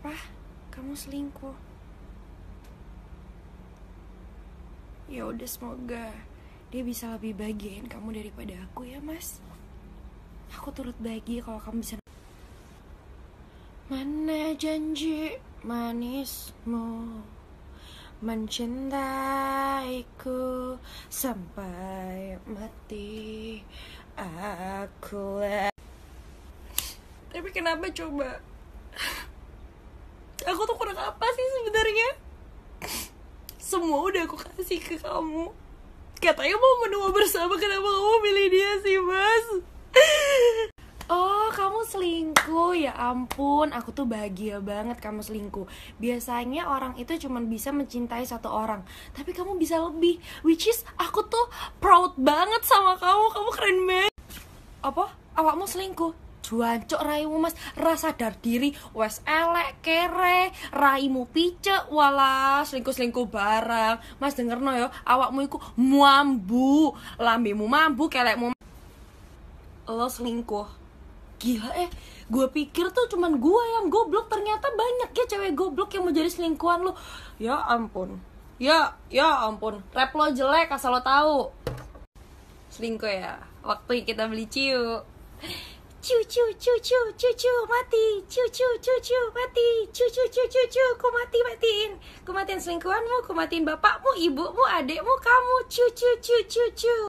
Apa? Kamu selingkuh? Ya udah semoga dia bisa lebih bahagiain kamu daripada aku ya mas. Aku turut bahagia kalau kamu bisa. Mana janji manismu mencintaiku sampai mati aku. Tapi kenapa coba? Aku tuh kurang apa sih sebenarnya semua udah aku kasih ke kamu katanya mau menua bersama kenapa kamu milih dia sih mas Oh, kamu selingkuh. Ya ampun, aku tuh bahagia banget kamu selingkuh. Biasanya orang itu cuma bisa mencintai satu orang, tapi kamu bisa lebih. Which is aku tuh proud banget sama kamu. Kamu keren banget. Apa? Awakmu selingkuh? Juancok raimu mas. Rasa sadar diri Wes elek kere. Raimu pice Wala selingkuh-selingkuh barang Mas denger no yo Awakmu iku mambu. Lambimu mambu Kelekmu Lo selingkuh. Gila eh. Gue pikir tuh cuman gue yang goblok. Ternyata banyak ya cewek goblok yang mau jadi selingkuhan lo. Ya ampun. Ya ya ampun. Rap lo jelek asal lo tahu. Selingkuh ya. Waktu kita beli ciu Ciu ciu ciu ciu ciu ciu mati ciu ciu ciu ciu mati ciu ciu ciu ciu ciu ku mati matiin ku matiin selingkuhanmu ku matiin bapakmu ibumu adikmu kamu ciu ciu ciu ciu ciu